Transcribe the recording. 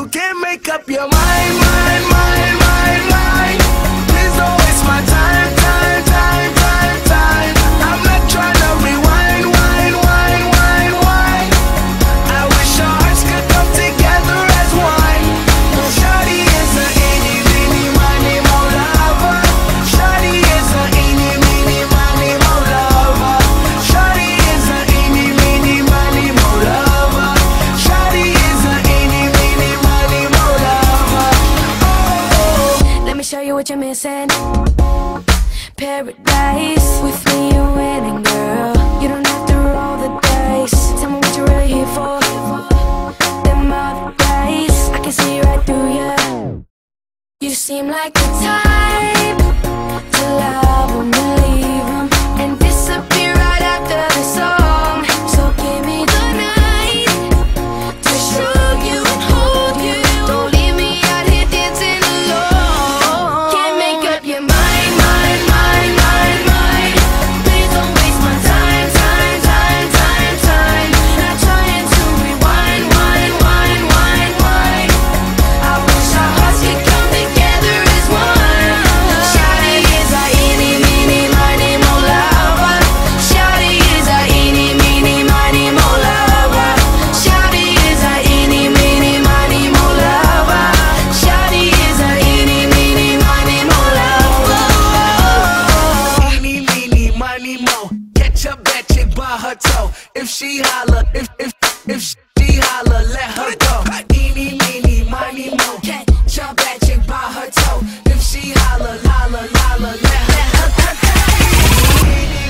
you can't make up your mind, mind, mind. show you what you're missing. Paradise With me you're winning girl. You don't have to roll the dice. Tell me what you're really here for. Them other guys I can see right through you You seem like the type If she holla, if if if she holla, let her go. Eeny,